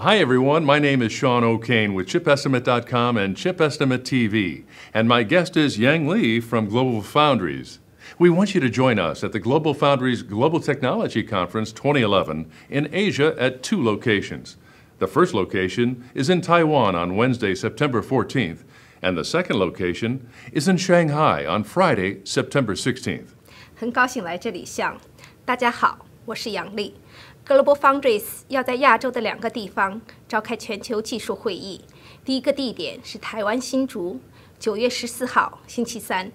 Hi, everyone. My name is Sean O'Kane with ChipEstimate.com and ChipEstimate TV, and my guest is Yang Li from Global Foundries. We want you to join us at the Global Foundries Global Technology Conference 2011 in Asia at two locations. The first location is in Taiwan on Wednesday, September 14th, and the second location is in Shanghai on Friday, September 16th. 很高兴来这里向大家好，我是杨丽。 Global Foundries 要在亚洲的两个地方召开全球技术会议。第一个地点是台湾新竹，九月十四号星期三；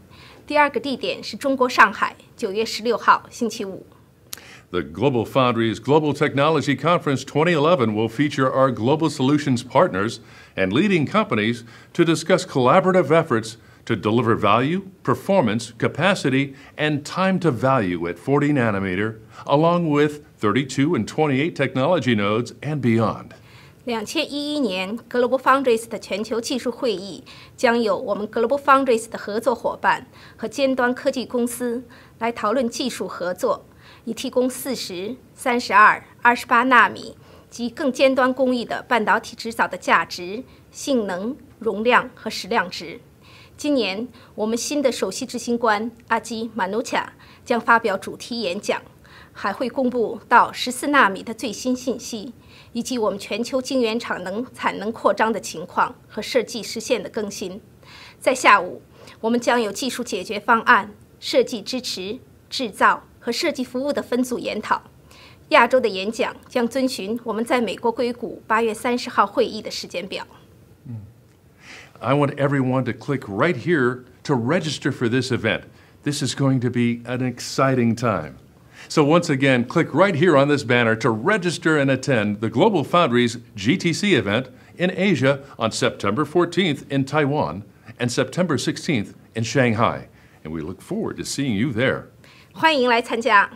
第二个地点是中国上海，九月十六号星期五。The Global Foundries Global Technology Conference 2011 will feature our global solutions partners and leading companies to discuss collaborative efforts to deliver value, performance, capacity, and time to value at 40 nanometer, along with 32 and 28 technology nodes and beyond. 两千一一年 Global Foundries 的全球技术会议将有我们 Global Foundries 的合作伙伴和尖端科技公司来讨论技术合作。以提供四十三十二、二十八纳米及更尖端工艺的半导体制造的价值、性能、容量和矢量值。 今年，我们新的首席执行官阿基马努卡将发表主题演讲，还会公布到十四纳米的最新信息，以及我们全球晶圆厂能产能扩张的情况和设计实现的更新。在下午，我们将有技术解决方案、设计支持、制造。和设计服务的分组研讨。亚洲的演讲将遵循我们在美国硅谷八月三十号会议的时间表。I want everyone to click right here to register for this event. This is going to be an exciting time. So, once again, click right here on this banner to register and attend the Global Foundries GTC event in Asia on September 14th in Taiwan and September 16th in Shanghai. And we look forward to seeing you there. 欢迎来参加。